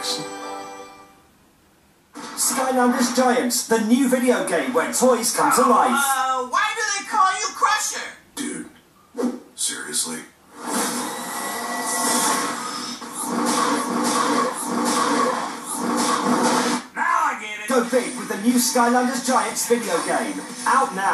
weeks. Skylanders Giants, the new video game where toys come to life. Uh, why do they call you Crusher? Dude, seriously? Now I get it. Go big with the new Skylanders Giants video game. Out now.